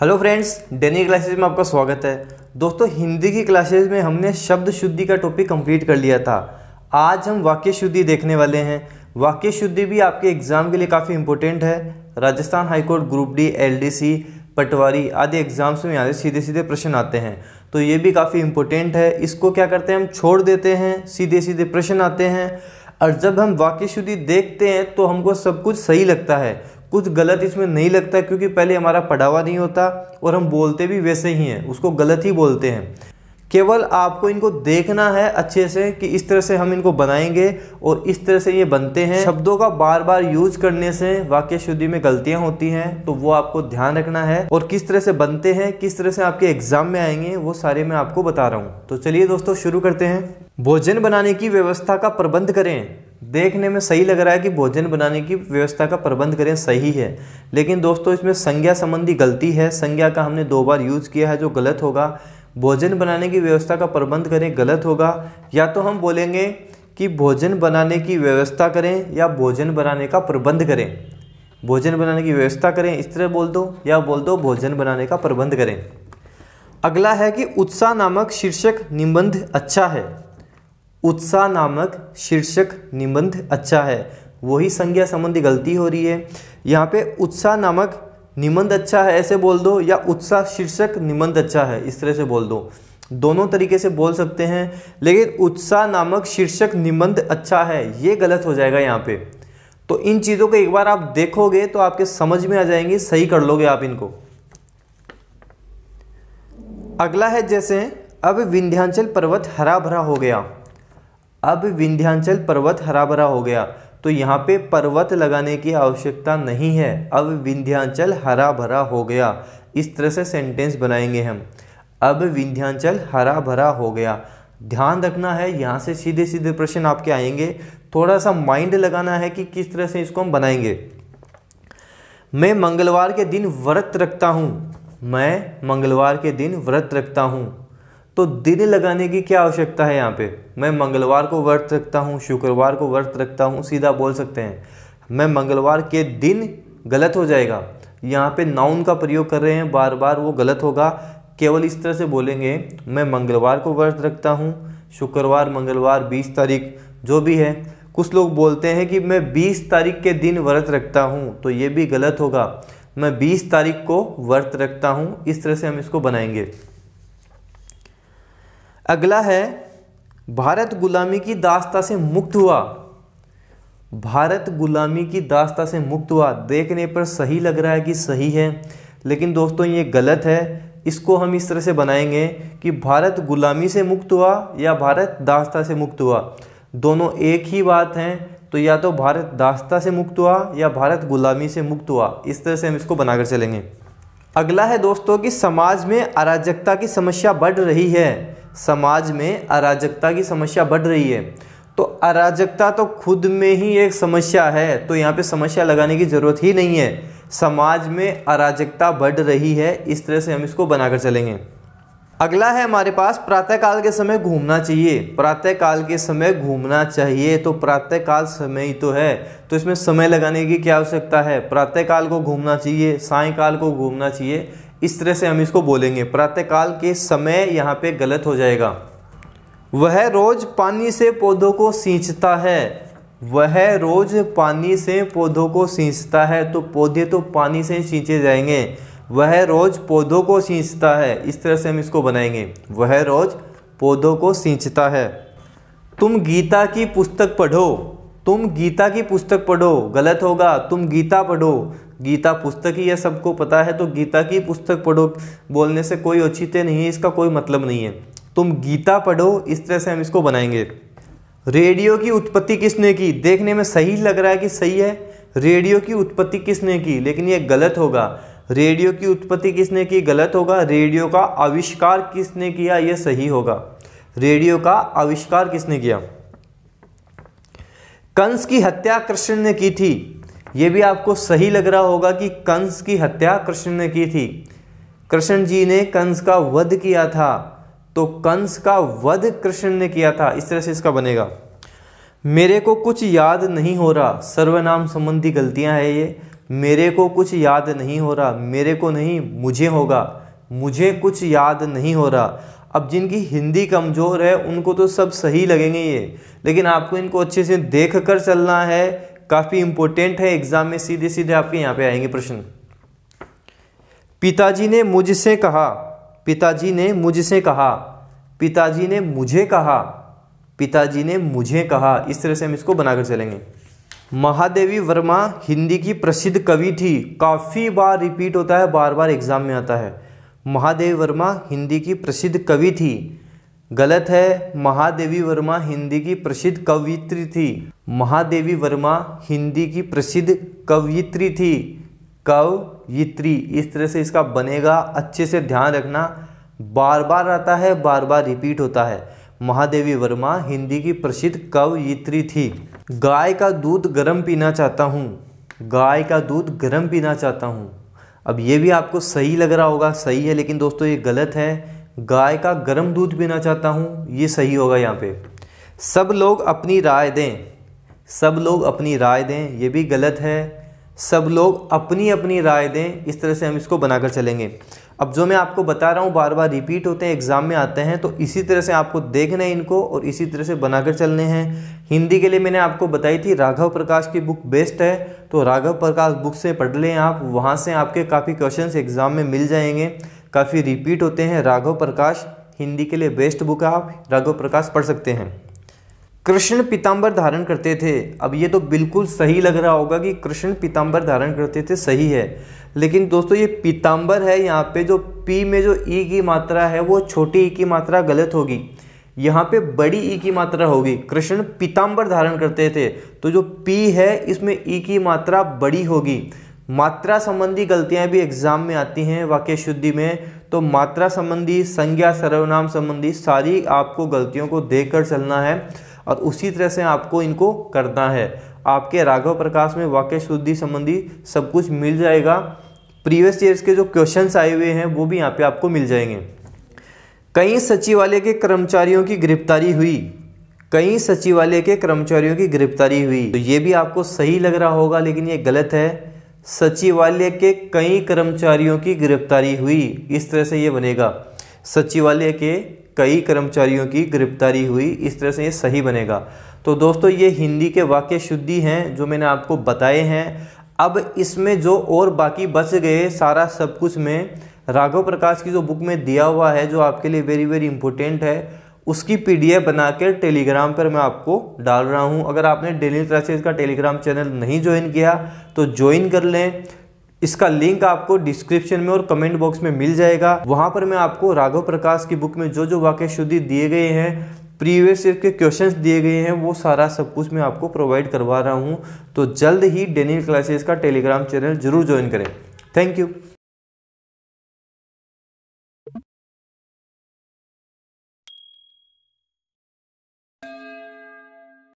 Hello friends डेनी classes में आपका स्वागत है। दोस्तों, हिंदी की क्लासेज में हमने शब्द शुद्धि का टॉपिक कंप्लीट कर लिया था। आज हम वाक्य शुद्धि देखने वाले हैं। वाक्य शुद्धि भी आपके एग्ज़ाम के लिए काफ़ी इंपॉर्टेंट है। Rajasthan high court group D LDC patwari आदि एग्ज़ाम्स में यहाँ से सीधे सीधे प्रश्न आते हैं। तो ये भी काफ़ी इंपॉर्टेंट है। इसको क्या करते हैं, हम छोड़ देते हैं सीधे सीधे प्रश्न आते हैं। और जब हम वाक्य शुद्धि देखते हैं तो हमको सब कुछ सही लगता है। कुछ गलत इसमें नहीं लगता क्योंकि पहले हमारा पढ़ावा नहीं होता और हम बोलते भी वैसे ही हैं, उसको गलत ही बोलते हैं। केवल आपको इनको देखना है अच्छे से कि इस तरह से हम इनको बनाएँगे और इस तरह से ये बनते हैं। शब्दों का बार बार यूज़ करने से वाक्य शुद्धि में गलतियाँ होती हैं तो वो आपको ध्यान रखना है और किस तरह से बनते हैं, किस तरह से आपके एग्ज़ाम में आएँगे, वो सारे मैं आपको बता रहा हूँ। तो चलिए दोस्तों, शुरू करते हैं। भोजन बनाने की व्यवस्था का प्रबंध करें। देखने में सही लग रहा है कि भोजन बनाने की व्यवस्था का प्रबंध करें, सही है। लेकिन दोस्तों, इसमें संज्ञा संबंधी गलती है। संज्ञा का हमने दो बार यूज़ किया है जो गलत होगा। भोजन बनाने की व्यवस्था का प्रबंध करें, गलत होगा। या तो हम बोलेंगे कि भोजन बनाने की व्यवस्था करें या भोजन बनाने का प्रबंध करें। भोजन बनाने की व्यवस्था करें, इस तरह बोल दो या बोल दो, भोजन बनाने का प्रबंध करें। अगला है कि उत्साह नामक शीर्षक निबंध अच्छा है। उत्साह नामक शीर्षक निबंध अच्छा है। वही संज्ञा संबंधी गलती हो रही है। यहाँ पे उत्साह नामक निबंध अच्छा है ऐसे बोल दो या उत्साह शीर्षक निबंध अच्छा है, इस तरह से बोल दो। दोनों तरीके से बोल सकते हैं, लेकिन उत्साह नामक शीर्षक निबंध अच्छा है, ये गलत हो जाएगा यहाँ पे। तो इन चीज़ों को एक बार आप देखोगे तो आपके समझ में आ जाएँगे, सही कर लोगे आप इनको। अगला है जैसे, अब विंध्यांचल पर्वत हरा भरा हो गया। अब विंध्याचल पर्वत हरा भरा हो गया तो यहाँ पे पर्वत लगाने की आवश्यकता नहीं है। अब विंध्याचल हरा भरा हो गया। इस तरह से सेंटेंस बनाएँगे हम। अब विंध्याचल हरा भरा हो गया। ध्यान रखना है, यहाँ से सीधे सीधे प्रश्न आपके आएँगे। थोड़ा सा माइंड लगाना है कि किस तरह से इसको हम बनाएँगे। मैं मंगलवार के दिन व्रत रखता हूँ। मैं मंगलवार के दिन व्रत रखता हूँ। तो दिन लगाने की क्या आवश्यकता है यहाँ पे? मैं मंगलवार को व्रत रखता हूँ, शुक्रवार को व्रत रखता हूँ, सीधा बोल सकते हैं। मैं मंगलवार के दिन गलत हो जाएगा। यहाँ पे नाउन का प्रयोग कर रहे हैं बार बार वो गलत होगा। केवल इस तरह से बोलेंगे, मैं मंगलवार को व्रत रखता हूँ, शुक्रवार, मंगलवार, बीस तारीख, जो भी है। कुछ लोग बोलते हैं कि मैं बीस तारीख के दिन व्रत रखता हूँ तो ये भी गलत होगा। मैं बीस तारीख को व्रत रखता हूँ, इस तरह से हम इसको बनाएँगे। अगला है, भारत गुलामी की दास्ता से मुक्त हुआ। भारत गुलामी की दास्ता से मुक्त हुआ देखने पर सही लग रहा है कि सही है, लेकिन दोस्तों ये गलत है। इसको हम इस तरह से बनाएँगे कि भारत गुलामी से मुक्त हुआ या भारत दास्ता से मुक्त हुआ। दोनों एक ही बात हैं तो या तो भारत दास्ता से मुक्त हुआ या भारत गुलामी से मुक्त हुआ। इस तरह से हम इसको बनाकर चलेंगे। अगला है दोस्तों कि समाज में अराजकता की समस्या बढ़ रही है। समाज में अराजकता की समस्या बढ़ रही है। तो अराजकता तो खुद में ही एक समस्या है तो यहाँ पे समस्या लगाने की ज़रूरत ही नहीं है। समाज में अराजकता बढ़ रही है, इस तरह से हम इसको बनाकर चलेंगे। अगला है हमारे पास, प्रातःकाल के समय घूमना चाहिए। प्रातःकाल के समय घूमना चाहिए तो प्रातःकाल समय ही तो है। तो इसमें समय लगाने की क्या आवश्यकता है? प्रातःकाल को घूमना चाहिए, सायकाल को घूमना चाहिए इस तरह से हम इसको बोलेंगे। प्रातःकाल के समय यहाँ पे गलत हो जाएगा। वह रोज पानी से पौधों को सींचता है। वह रोज पानी से पौधों को सींचता है तो पौधे तो पानी से सींचे जाएँगे। वह रोज पौधों को सींचता है। इस तरह से हम इसको बनाएँगे। वह रोज पौधों को सींचता है। तुम गीता की पुस्तक पढ़ो। तुम गीता की पुस्तक पढ़ो। गलत होगा। तुम गीता पढ़ो। गीता पुस्तक ही है, सबको पता है तो गीता की पुस्तक पढ़ो, बोलने से कोई औचित्य नहीं है, इसका कोई मतलब नहीं है। तुम गीता पढ़ो, इस तरह से हम इसको बनाएँगे। रेडियो की उत्पत्ति किसने की? देखने में सही लग रहा है कि सही है। रेडियो की उत्पत्ति किसने की? लेकिन ये गलत होगा। रेडियो की उत्पत्ति किसने की? गलत होगा। रेडियो का आविष्कार किसने किया? यह सही होगा। रेडियो का आविष्कार किसने किया? कंस की हत्या कृष्ण ने की थी। ये भी आपको सही लग रहा होगा कि कंस की हत्या कृष्ण ने की थी। कृष्ण जी ने कंस का वध किया था तो कंस का वध कृष्ण ने किया था। इस तरह से इसका बनेगा। मेरे को कुछ याद नहीं हो रहा। सर्वनाम संबंधी गलतियाँ है ये। मेरे को कुछ याद नहीं हो रहा। मेरे को नहीं, मुझे होगा। मुझे कुछ याद नहीं हो रहा। अब जिनकी हिंदी कमज़ोर है, उनको तो सब सही लगेंगे ये। लेकिन आपको इनको अच्छे से देख कर चलना है। काफ़ी इंपॉर्टेंट है एग्ज़ाम में सीधे सीधे आपके यहाँ पे आएँगे प्रश्न। पिताजी ने मुझसे कहा, पिताजी ने मुझसे कहा, पिताजी ने मुझे कहा, पिताजी ने मुझे कहा, इस तरह से हम इसको बनाकर चलेंगे। महादेवी वर्मा, हिंदी की प्रसिद्ध कवि थी, काफ़ी बार रिपीट होता है बार बार एग्ज़ाम में आता है। महादेवी वर्मा, हिंदी की प्रसिद्ध कवि थी गलत है, महादेवी वर्मा हिंदी की प्रसिद्ध कवित्री थी। महादेवी वर्मा हिंदी की प्रसिद्ध कवित्री थी। कवयित्री, इस तरह से इसका बनेगा, अच्छे से ध्यान रखना। बार बार आता है बार बार रिपीट होता है। महादेवी वर्मा हिंदी की प्रसिद्ध कवयित्री थी। गाय का दूध गर्म पीना चाहता हूँ। गाय का दूध गर्म पीना चाहता हूँ। अब ये भी आपको सही लग रहा होगा, सही है, लेकिन दोस्तों ये गलत है। गाय का गर्म दूध पीना चाहता हूँ, ये सही होगा यहाँ पे। सब लोग अपनी राय दें। सब लोग अपनी राय दें, ये भी गलत है। सब लोग अपनी अपनी राय दें, इस तरह से हम इसको बनाकर चलेंगे। अब जो मैं आपको बता रहा हूँ, बार बार रिपीट होते हैं एग्ज़ाम में आते हैं तो इसी तरह से आपको देखना है इनको और इसी तरह से बनाकर चलने हैं। हिंदी के लिए मैंने आपको बताई थी, राघव प्रकाश की बुक बेस्ट है। तो राघव प्रकाश बुक से पढ़ लें आप, वहाँ से आपके काफ़ी क्वेश्चन एग्ज़ाम में मिल जाएँगे। काफ़ी रिपीट होते हैं। राघव प्रकाश, हिंदी के लिए बेस्ट बुक है आप। राघव प्रकाश पढ़ सकते हैं। कृष्ण पीताम्बर धारण करते थे। अब ये तो बिल्कुल सही लग रहा होगा कि कृष्ण पीताम्बर धारण करते थे, सही है। लेकिन दोस्तों, ये पीताम्बर है यहाँ पे जो पी में जो ई की मात्रा है, वो छोटी ई की मात्रा गलत होगी। यहाँ पे बड़ी ई की मात्रा होगी। कृष्ण पीताम्बर धारण करते थे। तो जो पी है, इसमें ई की मात्रा बड़ी होगी। मात्रा संबंधी गलतियाँ भी एग्ज़ाम में आती हैं, वाक्य शुद्धि में। तो मात्रा संबंधी, संज्ञा, सर्वनाम संबंधी सारी आपको गलतियों को देखकर चलना है और उसी तरह से आपको इनको करना है। आपके राघव प्रकाश में वाक्य शुद्धि संबंधी सब कुछ मिल जाएगा। प्रीवियस ईयर्स के जो क्वेश्चंस आए हुए हैं, वो भी यहाँ पे आपको मिल जाएँगे। कई सचिवालय के कर्मचारियों की गिरफ्तारी हुई। कई सचिवालय के कर्मचारियों की गिरफ्तारी हुई। तो ये भी आपको सही लग रहा होगा, लेकिन ये गलत है। सचिवालय के कई कर्मचारियों की गिरफ्तारी हुई। इस तरह से ये बनेगा। सचिवालय के कई कर्मचारियों की गिरफ्तारी हुई। इस तरह से ये सही बनेगा। तो दोस्तों, ये हिंदी के वाक्य शुद्धि हैं, जो मैंने आपको बताए हैं। अब इसमें जो और बाकी बच गए, सारा सब कुछ में राघव प्रकाश की जो बुक में दिया हुआ है, जो आपके लिए वेरी वेरी इंपॉर्टेंट है उसकी पीडीएफ बनाकर टेलीग्राम पर मैं आपको डाल रहा हूँ। अगर आपने डेली क्लासेज का टेलीग्राम चैनल नहीं ज्वाइन किया तो ज्वाइन कर लें। इसका लिंक आपको डिस्क्रिप्शन में और कमेंट बॉक्स में मिल जाएगा। वहाँ पर मैं आपको राघव प्रकाश की बुक में जो जो वाक्य शुद्धि दिए गए हैं, प्रीवियस ईयर के क्वेश्चंस दिए गए हैं, वो सारा सब कुछ मैं आपको प्रोवाइड करवा रहा हूँ। तो जल्द ही डेनियल क्लासेस का टेलीग्राम चैनल ज़रूर ज्वाइन करें। Thank you